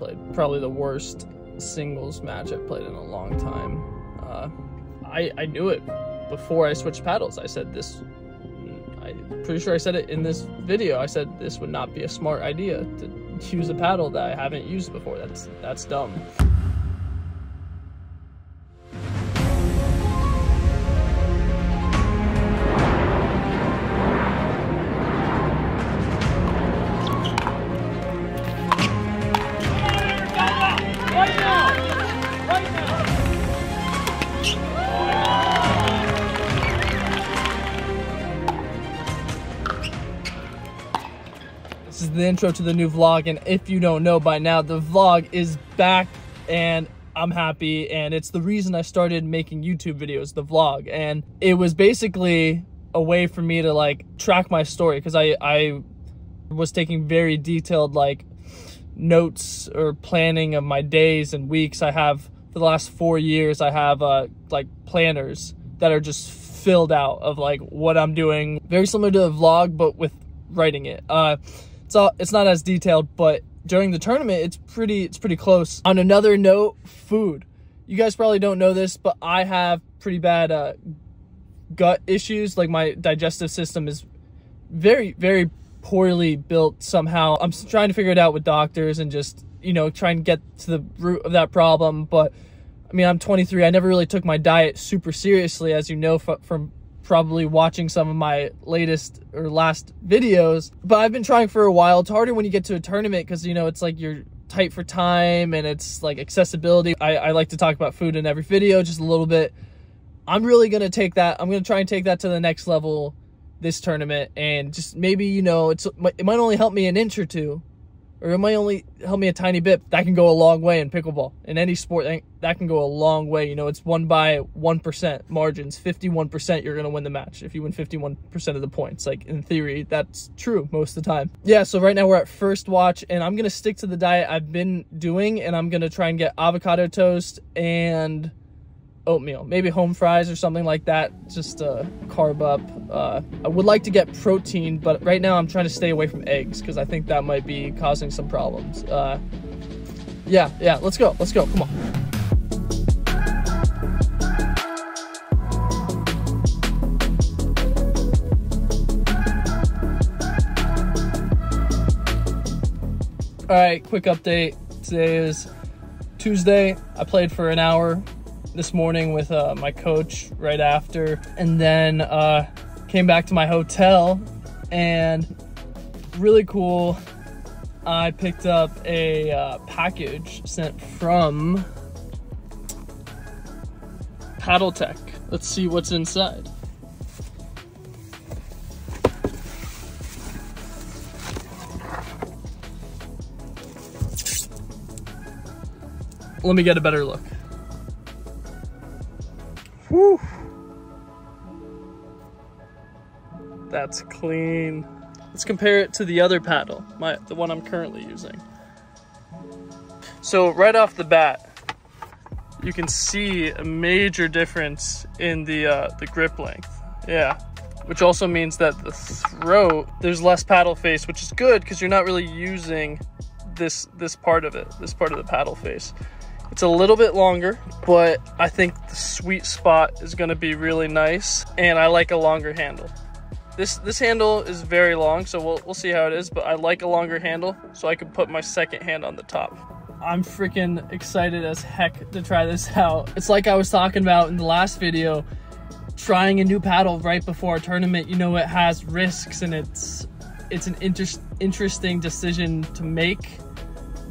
played. Probably the worst singles match I've played in a long time. Uh, I I knew it before I switched paddles. I said this. I'm pretty sure I said it in this video. I said this would not be a smart idea to use a paddle that I haven't used before. That's that's dumb. This is the intro to the new vlog, and if you don't know by now, the vlog is back, and I'm happy, and it's the reason I started making YouTube videos, the vlog, and it was basically a way for me to like track my story because I I was taking very detailed like notes or planning of my days and weeks. I have the last four years, I have uh like planners that are just filled out of like what I'm doing, very similar to a vlog, but with writing it. Uh, it's all, it's not as detailed, but during the tournament, it's pretty it's pretty close. On another note, food. You guys probably don't know this, but I have pretty bad uh, gut issues. Like my digestive system is very very poorly built somehow. I'm trying to figure it out with doctors and just you know try and get to the root of that problem. But I mean, I'm 23. I never really took my diet super seriously, as you know from probably watching some of my latest or last videos. But I've been trying for a while. It's harder when you get to a tournament because, you know, it's like you're tight for time and it's like accessibility. I, I like to talk about food in every video just a little bit. I'm really going to take that. I'm going to try and take that to the next level this tournament and just maybe, you know, it's it might only help me an inch or two or it might only help me a tiny bit. That can go a long way in pickleball. In any sport, that- can go a long way. You know, it's won by 1% margins. 51% you're going to win the match if you win 51% of the points. Like, in theory, that's true most of the time. Yeah, so right now we're at first watch, and I'm going to stick to the diet I've been doing, and I'm going to try and get avocado toast and oatmeal, maybe home fries or something like that, just uh, carb up. Uh, I would like to get protein, but right now I'm trying to stay away from eggs because I think that might be causing some problems. Uh, yeah, yeah, let's go, let's go, come on. All right, quick update. Today is Tuesday. I played for an hour this morning with uh, my coach right after, and then uh, came back to my hotel. And really cool, I picked up a uh, package sent from Paddletek. Let's see what's inside. Let me get a better look. Whew. That's clean. Let's compare it to the other paddle, my the one I'm currently using. So right off the bat, you can see a major difference in the uh, the grip length. Yeah, which also means that the throat there's less paddle face, which is good because you're not really using this this part of it, this part of the paddle face. It's a little bit longer, but I think the sweet spot is gonna be really nice, and I like a longer handle. This this handle is very long, so we'll we'll see how it is, but I like a longer handle so I can put my second hand on the top. I'm freaking excited as heck to try this out. It's like I was talking about in the last video, trying a new paddle right before a tournament, you know, it has risks and it's it's an inter- interesting decision to make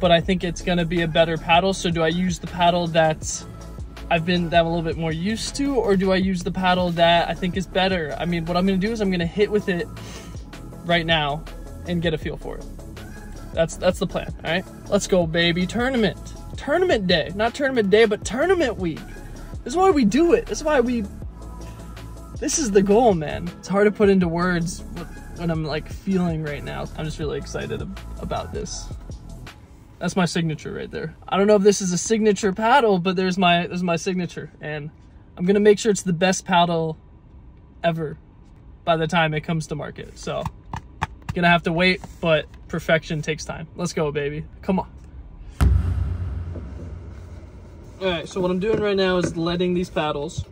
but I think it's gonna be a better paddle. So do I use the paddle that's I've been that I'm a little bit more used to, or do I use the paddle that I think is better? I mean, what I'm gonna do is I'm gonna hit with it right now and get a feel for it. That's that's the plan. All right, let's go, baby. Tournament, tournament day, not tournament day, but tournament week. This is why we do it. This is why we. This is the goal, man. It's hard to put into words what, what I'm like feeling right now. I'm just really excited ab- about this. That's my signature right there. I don't know if this is a signature paddle, but there's my there's my signature, and I'm gonna make sure it's the best paddle ever by the time it comes to market. So gonna have to wait, but perfection takes time. Let's go, baby. Come on. All right, so what I'm doing right now is letting these paddles.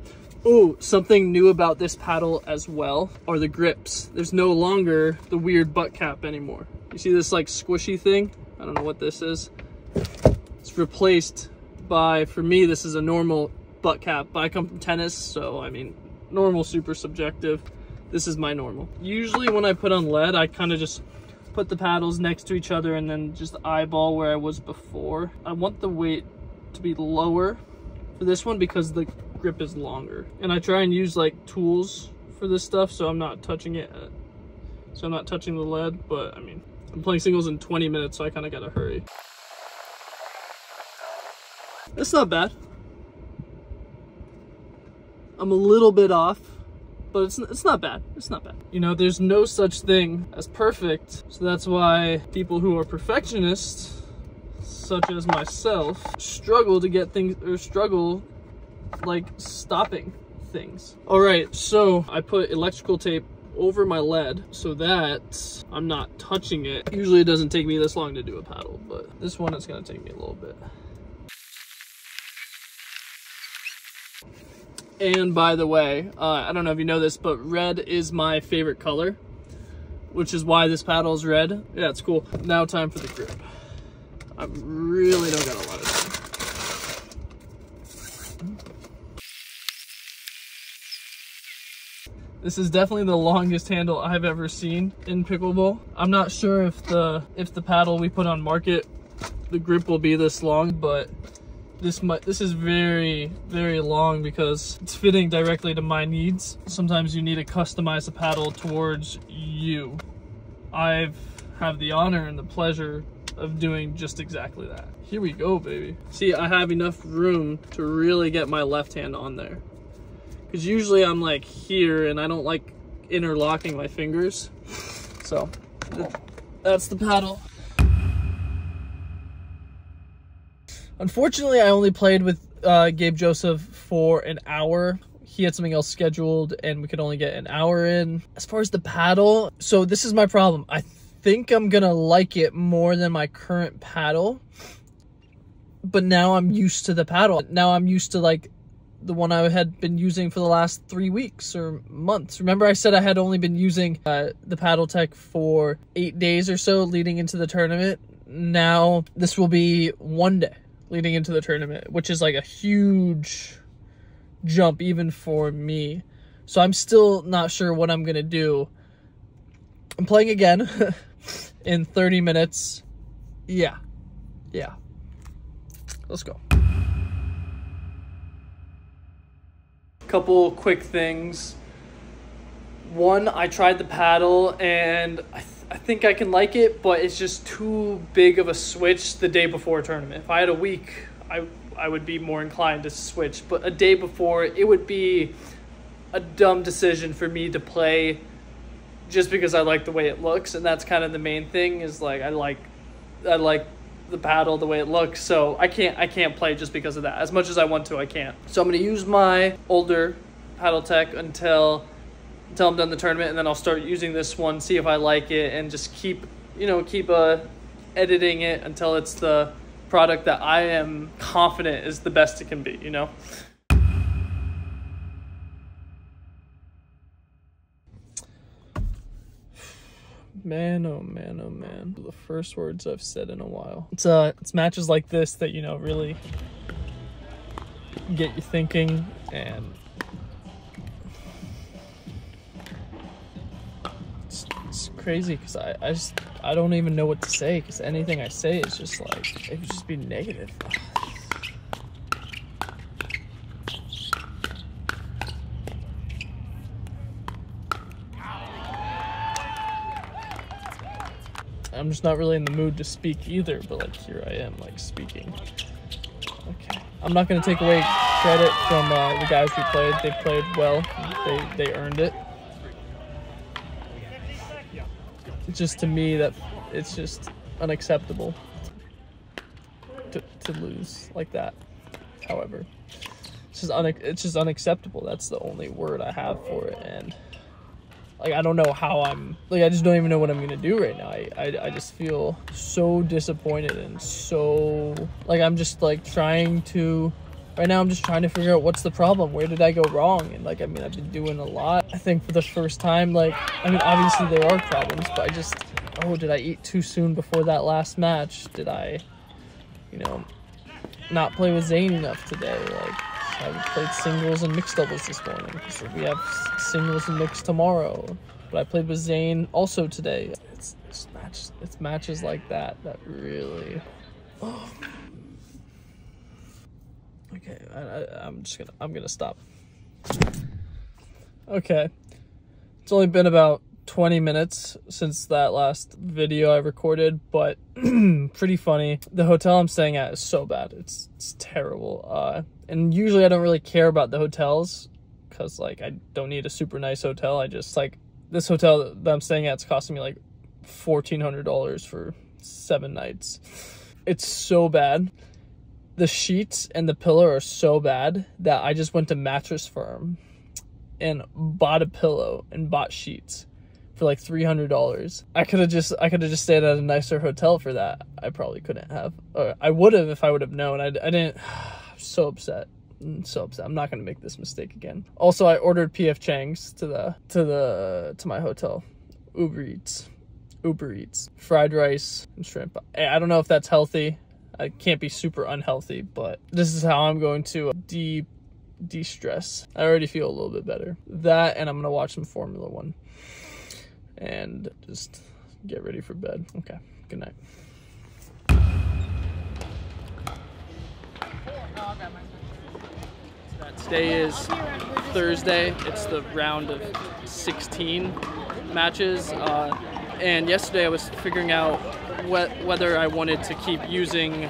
Oh, something new about this paddle as well are the grips. There's no longer the weird butt cap anymore. You see this like squishy thing? I don't know what this is. It's replaced by, for me, this is a normal butt cap, but I come from tennis, so I mean, normal super subjective. This is my normal. Usually when I put on lead, I kind of just put the paddles next to each other and then just eyeball where I was before. I want the weight to be lower for this one because the grip is longer. And I try and use like tools for this stuff so I'm not touching it. Uh, so I'm not touching the lead, but I mean, I'm playing singles in 20 minutes, so I kind of gotta hurry. It's not bad. I'm a little bit off, but it's, it's not bad. It's not bad. You know, there's no such thing as perfect. So that's why people who are perfectionists, such as myself, struggle to get things, or struggle like stopping things. All right, so I put electrical tape over my lead so that I'm not touching it. Usually it doesn't take me this long to do a paddle, but this one it's gonna take me a little bit. And by the way, uh, I don't know if you know this, but red is my favorite color, which is why this paddle is red. Yeah, it's cool. Now time for the grip. I really don't got a lot of time. This is definitely the longest handle I've ever seen in pickleball. I'm not sure if the if the paddle we put on market, the grip will be this long, but this might this is very very long because it's fitting directly to my needs. Sometimes you need to customize a paddle towards you. I've have the honor and the pleasure of doing just exactly that. Here we go baby. See i have enough room to really get my left hand on there because usually i'm like here and i don't like interlocking my fingers so that's the paddle Unfortunately, I only played with uh, Gabe Joseph for an hour. He had something else scheduled and we could only get an hour in. As far as the paddle, so this is my problem. I think I'm gonna like it more than my current paddle. But now I'm used to the paddle. Now I'm used to like the one I had been using for the last three weeks or months. Remember I said I had only been using uh, the Paddletek for eight days or so leading into the tournament. Now this will be one day leading into the tournament, which is like a huge jump even for me. So I'm still not sure what I'm going to do. I'm playing again in 30 minutes. Yeah. Yeah. Let's go. Couple quick things. One, I tried the paddle and I I think I can like it, but it's just too big of a switch the day before a tournament. If I had a week, I I would be more inclined to switch, but a day before, it would be a dumb decision for me to play just because I like the way it looks, and that's kind of the main thing is like I like I like the paddle the way it looks, so I can't I can't play just because of that. As much as I want to, I can't. So I'm gonna use my older Paddletek until until I'm done the tournament, and then I'll start using this one, see if I like it, and just keep, you know, keep uh, editing it until it's the product that I am confident is the best it can be, you know? Man, oh man, oh man. The first words I've said in a while. It's uh it's matches like this that, you know, really get you thinking and It's crazy because I, I just I don't even know what to say because anything I say is just like it would just be negative. I'm just not really in the mood to speak either, but like here I am, like speaking. Okay. I'm not gonna take away credit from uh, the guys who played. They played well. They they earned it. It's just to me that it's just unacceptable to, to lose like that. However, it's just, it's just unacceptable. That's the only word I have for it. And like, I don't know how I'm like, I just don't even know what I'm to do right now. I, I, I just feel so disappointed and so like, I'm just like trying to right now I'm just trying to figure out what's the problem. Where did I go wrong? And like, I mean, I've been doing a lot. I think for the first time, like, I mean, obviously there are problems, but I just, oh, did I eat too soon before that last match? Did I, you know, not play with Zane enough today? Like, I played singles and mixed doubles this morning. So we have singles and mixed tomorrow. But I played with Zane also today. It's, it's match, it's matches like that that really. Okay, I, I, I'm just gonna I'm gonna stop. Okay, it's only been about 20 minutes since that last video I recorded, but pretty funny. The hotel I'm staying at is so bad. It's, it's terrible. Uh, and usually I don't really care about the hotels because like I don't need a super nice hotel. I just like this hotel that I'm staying at is costing me like $1,400 for seven nights. It's so bad. The sheets and the pillow are so bad that I just went to Mattress Firm and bought a pillow and bought sheets for like three hundred dollars. I could have just I could have just stayed at a nicer hotel for that. I probably couldn't have. Or I would have if I would have known. I, I didn't. I'm so upset. I'm so upset. I'm not gonna make this mistake again. Also, I ordered PF Chang's to the to the to my hotel. Uber Eats, Uber Eats, fried rice and shrimp. I don't know if that's healthy. I can't be super unhealthy, but this is how I'm going to uh, de de-stress. I already feel a little bit better. That and I'm gonna watch some Formula One and just get ready for bed. Okay, good night. Today is Thursday. It's the round of 16 matches. Uh, and yesterday I was figuring out wh whether I wanted to keep using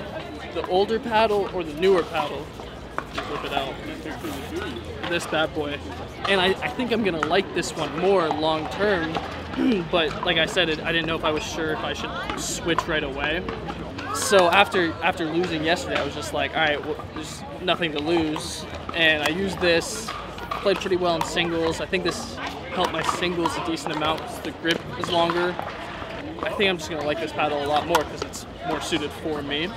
the older paddle or the newer paddle. Flip it out. This bad boy. And I, I think I'm gonna like this one more long term but like I said, it, I didn't know if I was sure if I should switch right away. So after after losing yesterday, I was just like, all right, well, there's nothing to lose, and I used this. Played pretty well in singles. I think this helped my singles a decent amount because the grip is longer. I think I'm just gonna like this paddle a lot more because it's more suited for me.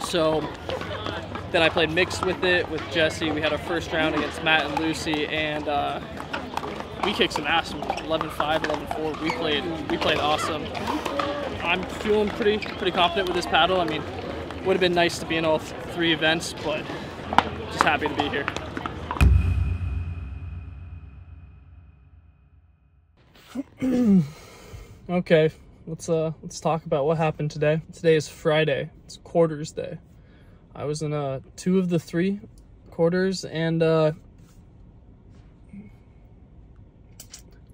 So then I played mixed with it with Jesse. We had our first round against Matt and Lucy, and uh, we kicked some ass 11-5, 11-4. We played we played awesome. I'm feeling pretty pretty confident with this paddle. I mean, would have been nice to be in all three events, but just happy to be here. okay, let's uh let's talk about what happened today. Today is Friday. It's quarters day. I was in uh two of the three quarters and uh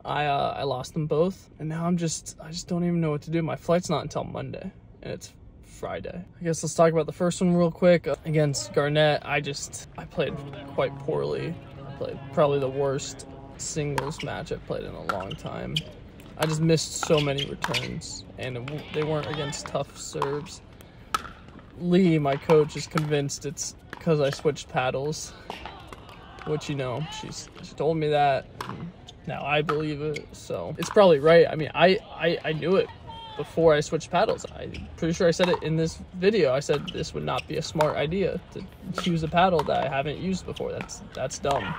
I uh, I lost them both, and now I'm just I just don't even know what to do. My flight's not until Monday, and it's Friday. I guess let's talk about the first one real quick. Against Garnett, I just I played quite poorly. I played probably the worst singles match I've played in a long time. I just missed so many returns, and they weren't against tough serves. Lee, my coach, is convinced it's because I switched paddles, which you know she's she told me that. Now I believe it, so it's probably right. I mean, I, I, I knew it before I switched paddles. I'm pretty sure I said it in this video. I said this would not be a smart idea to use a paddle that I haven't used before. That's that's dumb.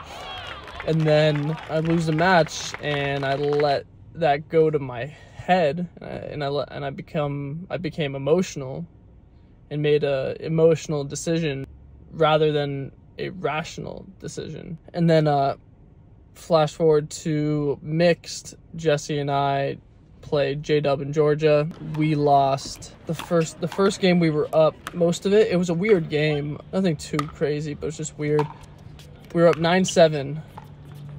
And then I lose a match, and I let that go to my head, and I let, and I become I became emotional, and made a emotional decision rather than a rational decision. And then uh, flash forward to mixed, Jesse and I played J Dub in Georgia. We lost the first the first game we were up most of it. It was a weird game. Nothing too crazy, but it's just weird. We were up 9-7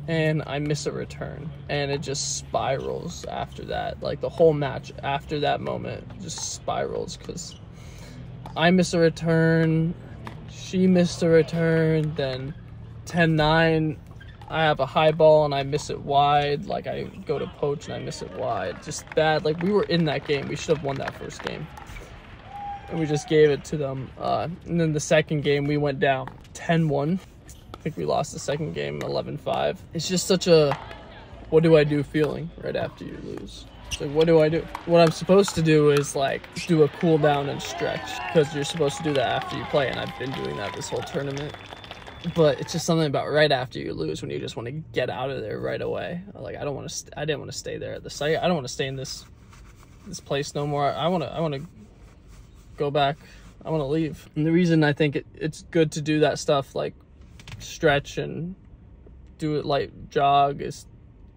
and I miss a return and it just spirals after that. Like the whole match after that moment just spirals cuz I miss a return, she missed a return, then 10-9 I have a high ball and I miss it wide. Like I go to poach and I miss it wide. Just bad. Like we were in that game. We should have won that first game. And we just gave it to them. Uh, and then the second game we went down 10-1. I think we lost the second game 11-5. It's just such a what do I do feeling right after you lose. So what do I do? What I'm supposed to do is like do a cool down and stretch because you're supposed to do that after you play, and I've been doing that this whole tournament. But it's just something about right after you lose when you just want to get out of there right away. Like I don't want to. I didn't want to stay there at the site. I don't want to stay in this this place no more. I want to. I want to go back. I want to leave. And the reason I think it, it's good to do that stuff like stretch and do it like jog is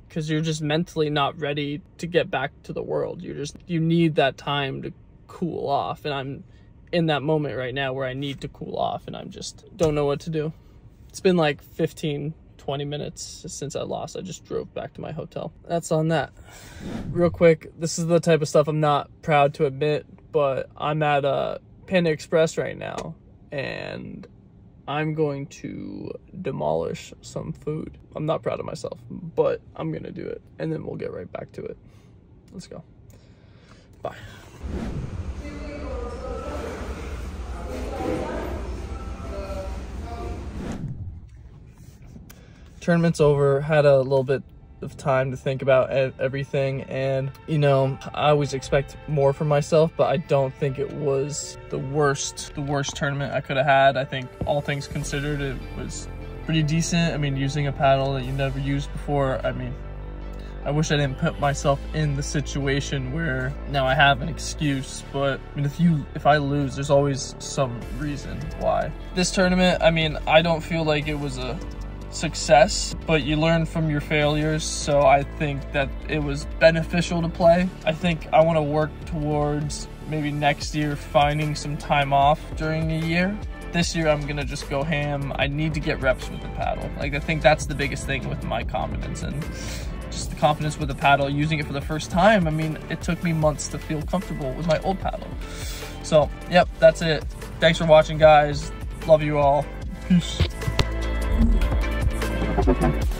because you're just mentally not ready to get back to the world. You're just, you need that time to cool off. And I'm in that moment right now where I need to cool off and I'm just don't know what to do. It's been like 15, 20 minutes since I lost. I just drove back to my hotel. That's on that. Real quick, this is the type of stuff I'm not proud to admit, but I'm at a Panda Express right now and I'm going to demolish some food. I'm not proud of myself, but I'm gonna do it. And then we'll get right back to it. Let's go. Bye. Tournament's over, had a little bit of time to think about everything and you know i always expect more from myself but i don't think it was the worst the worst tournament i could have had i think all things considered it was pretty decent i mean using a paddle that you never used before i mean I wish I didn't put myself in the situation where now I have an excuse, but I mean, if you, if I lose, there's always some reason why. This tournament, I mean, I don't feel like it was a success, but you learn from your failures. So I think that it was beneficial to play. I think I want to work towards maybe next year finding some time off during a year. This year I'm gonna just go ham. I need to get reps with the paddle. Like I think that's the biggest thing with my confidence and just the confidence with the paddle, using it for the first time. I mean, it took me months to feel comfortable with my old paddle. So, yep, that's it. Thanks for watching, guys. Love you all. Peace. Thank you.